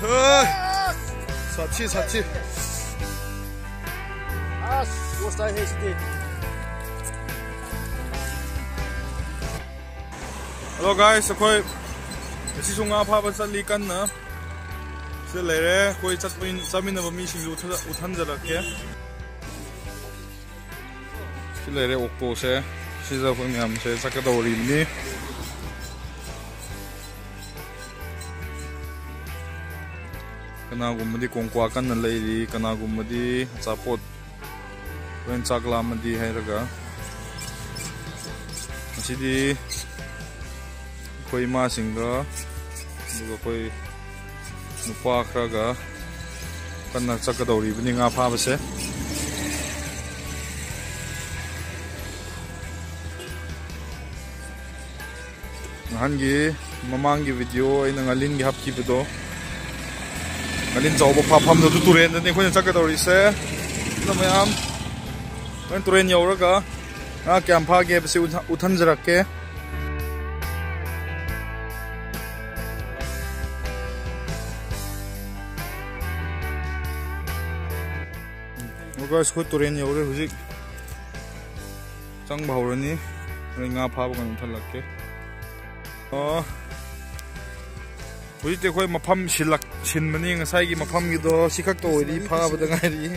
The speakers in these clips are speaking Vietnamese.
아, 사치 사치 아, 오스타 헤시디. Hello guys, tôi si sung nga pa ba sa likan na. Si lere, koi chat pin sa min na ba mi sing lu tha uthan jala ke. Si lere okpo se, si za pun yam se sa ka dawri ni. kena gumadi kongkwa kan na lady kena gumadi sapot wen cakla madi hai raga nasi di koi ma singa juga koi nupa kraga kan na cakadori bini ngapa bese Nahan gi mamang video ay nangalin gi hapki bido Alin zo bo phapam do tu ren ne khoin chak do ri se na me am kan tu ren yo ra ga a kyam pha ge se uthan jara ke guys khoi turen yo re hujik chang bhaw ni nga phab kan uthan lak ke 어 우리 때 거의 뭐 밤실락 신maning sai gi mapham gi do sikak to ri pha ba dang ri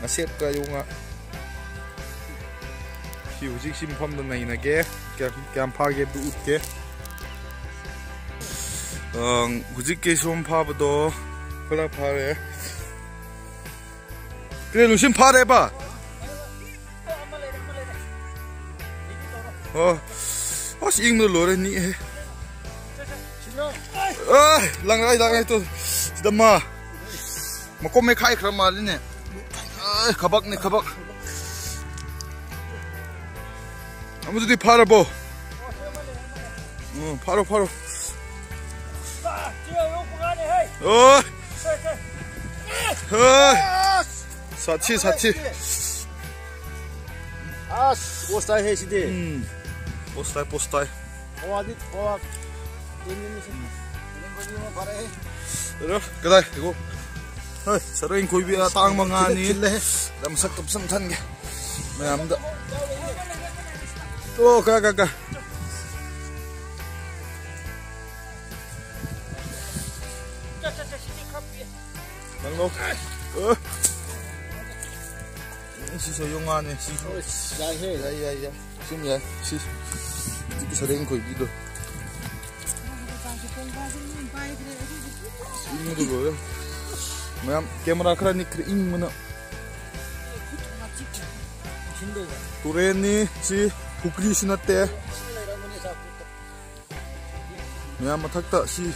ma set ka yu nga ki u jik sim pham dang nai na ge kya kyam pha ge bu ut ge ang gujik ge som pha ba do kala pha re 그래 루신 파래 봐. 어. 어, 싱글 노래니. 아, 랑라이 랑라이 또 담마. 뭐 꼬매 카이 그런 말이네. 아, 가박네 가박. 아무도 팔아봐. 어, 팔어 팔어. 어. 어. 사치 사치 아, 오스타 헤시디. 음 포스타이 포스타이 오아디 오아. 이니미시. 이런 거니 바래. 그 Kaday, tigo. Hoy, saring koy bi atang mga ni. Dam sa kapsam tan ge. Mayam da. To ka ka ka. Nang lo. Eh. Si so yung ani si. Ya ya ya ya. Sim ya. Si. Tigo saring koy bi do. Thank you. Именно другое. Моям кемера охранник именно. Турени си кукришна те. Моям матакта си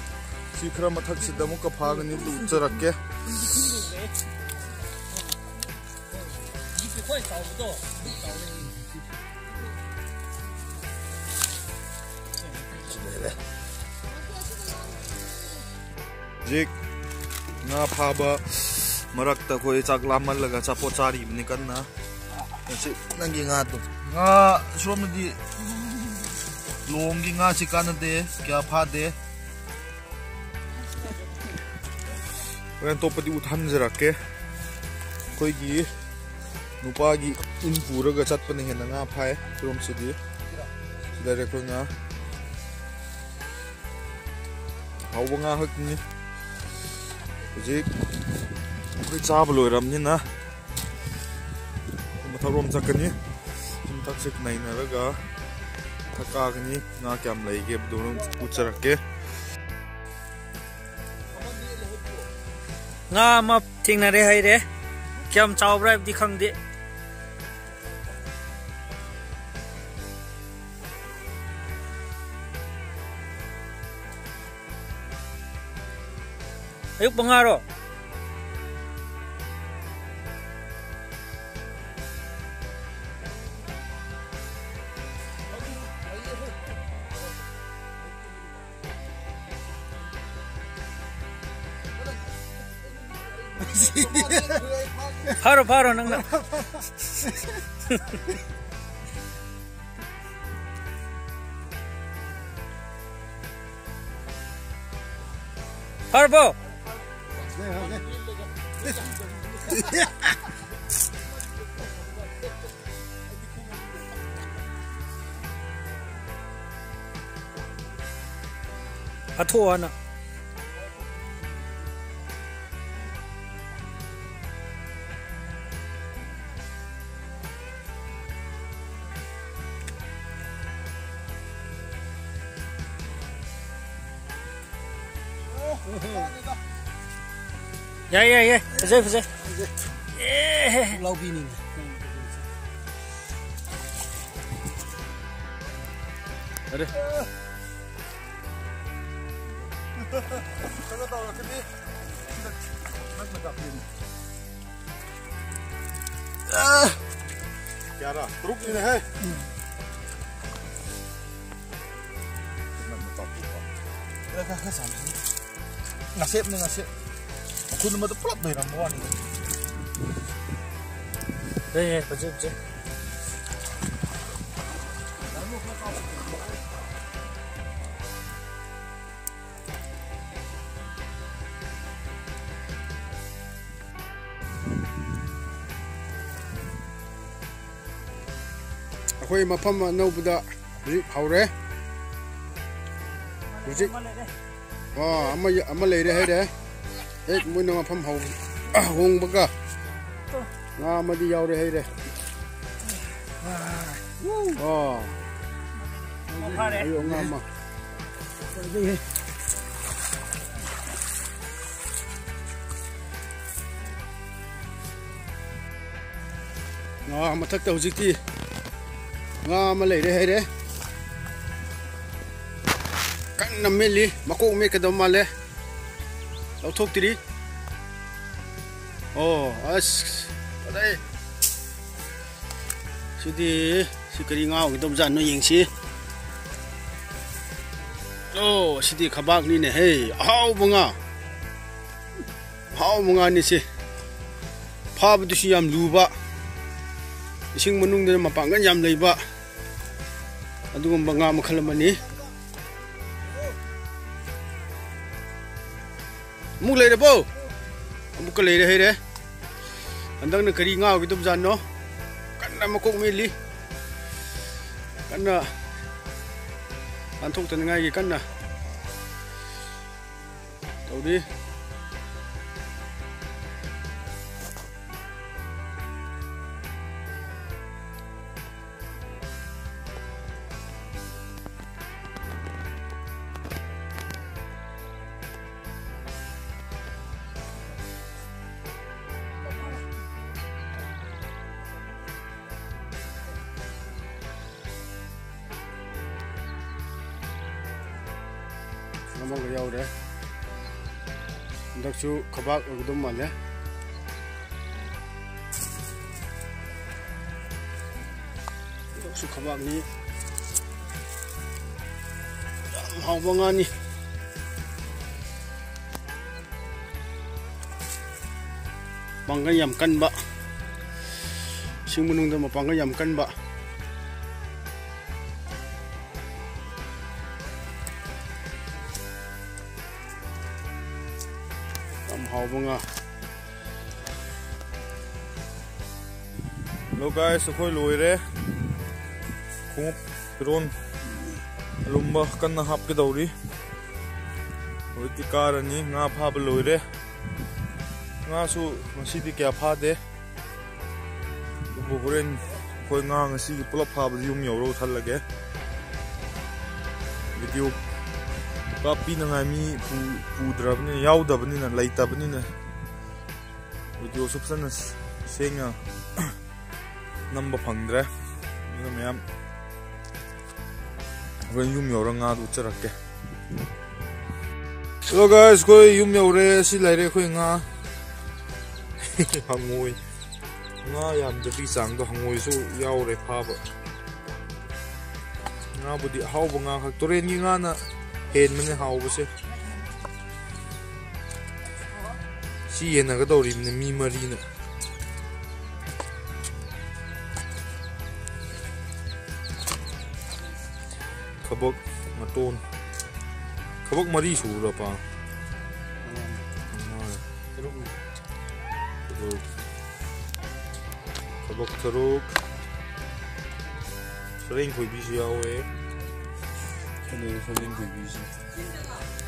си крам матак си дамука пагани ту уцаракке. Yeah. सी फुकरी सिनते मैम मथकता सी सी खरा मथक सिदा मुका फागनी दु उच्चरके zik nga phaba marakta khoi chak lamal laga chapo chari ni kan na si nangi nga to nga shom di longi nga si Hujik khoi cha bu loi ram ni na matha rom chakani chum tak sik nai na raga thaka gni na kyam lai ge bu rom puchar ke nga map thing na re hai re kyam chawbrai di khang de Ayok Pangaro. 바로 바로 넉넉 바로 봐 à thua anh Yeah, yeah, yeah dây phải dây lâu pin này Ở đây. Cái tàu là cái gì? Mất mà gặp gì? Kìa đó, trúc như này hay. Mất mà คุณมาตัวปลดเลยนะมันเฮ้ยไปเจอเจอ ꯈꯣꯏ ꯃꯐꯝ ꯑꯅꯧꯕꯗ ꯍꯧꯖꯤꯛ ꯍꯧꯔꯦ ꯍꯧꯖꯤꯛ ꯑꯃ ꯂꯩꯔꯦ ꯍꯥꯏꯔꯦ ꯍꯦꯛ ꯃꯣꯏꯅ ꯃꯐꯝ ꯍꯧ ꯍꯣꯡꯕꯒ ꯉꯥ ꯑꯃꯗꯤ ꯌꯥꯎꯔꯦ ꯍꯩꯔꯦ ꯑꯣ ꯑꯌꯣ ꯉꯥ ꯑꯃ ꯉꯥ ꯃꯊꯛꯇ ꯍꯧꯖꯤꯛꯇꯤ ꯉꯥ ꯑꯃ ꯂꯩꯔꯦ ꯍꯩꯔꯦ ꯀꯟꯅ ꯃꯦꯠꯂꯤ ꯃꯀꯣꯛ ꯃꯦꯠꯀꯗꯕ ꯃꯥꯜꯂꯦ เราทุกทีดีโอ้อสอะไรสิดีสิกรีงาวกระดมจันน้อยยิงสิโอ้สิดีขบักนี่เนี่ยเฮ้ยเอาบังอะเอาบังอะนี่สิภาพดุสิยามลูบะสิ่งมนุษย์เนี่ยมาปังกันยามเลยบะอันดูบังอะมาขลังมันนี่ muk lấy đâu bố, muk cái lấy đây đấy. Anh đang được cái ngao cái tôm giàn nó cắn nằm mà cũng mê li cắn nè ăn thuốc từ ngay cái cắn nè đầu đi. Namang kayaw de ndak chu khabak ugdum male. Ndak chu khabak ni? Yam haw banga ni pangga yam kan ba sing mọi người lúc ấy sẽ khôi lùi đấy banga Hello lùm bơ loire. là hấp cái đầu đi hap ke cá Oi ti kar ani nga pha đấy, loire. Nga su masi di kya pha de. Bu horen khoi nga khôi pulap pha ba yum yoro thal lage. Video ka pi na nga mi pu drabni yaw dabni na lai tabni na. Video subsan na senga number ꯐꯪꯗ꯭ꯔꯦ ꯑꯗꯨꯅ ꯃꯌꯥꯝ ꯑꯩꯈꯣꯏ ꯌꯨꯝ ꯌꯧꯔ ꯉꯥꯗꯨ ꯎꯠꯆꯔꯛꯀꯦ ꯍꯜꯂꯣ ꯒꯥꯏꯁ ꯑꯩꯈꯣꯏ ꯌꯨꯝ ꯌꯧꯔꯦ ꯁꯤ ꯂꯩꯔꯦ ꯑꯩꯈꯣꯏ ꯉꯥ ꯍꯪꯉꯣꯏ ꯉꯥ ꯌꯥꯝꯗꯕꯤ ꯆꯥꯡꯗꯣ ꯍꯪꯉꯣꯏꯁꯨ ꯌꯥꯎꯔꯦ ꯐꯥꯕ ꯉꯥꯕꯨꯗꯤ ꯑꯍꯥꯎꯕ ꯉꯥ ꯈꯛ ꯇꯨꯔꯦꯟꯒꯤ ꯉꯥꯅ ꯍꯦꯟꯕꯅꯦ ꯍꯥꯎꯕꯁꯦ ꯁꯤ ꯌꯦꯟꯅꯒꯗꯧꯔꯤꯕꯅꯦ ꯃꯤ ꯃꯔꯤꯅ Hello, Hello, Baby.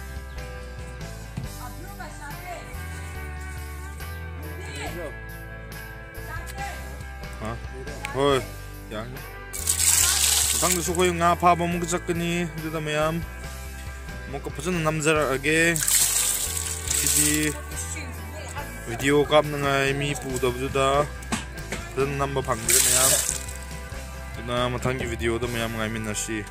아, 헐, 야. 방금 수고했나? 밥 뭐 먹고 작거니? 이러다 매암. 뭔가 보자는 남자라게. 시디. 비디오 깝는 아이미 부다부다. 그런 남바 방금 매암. 그나마 단기 비디오도 매암 아이미 나시.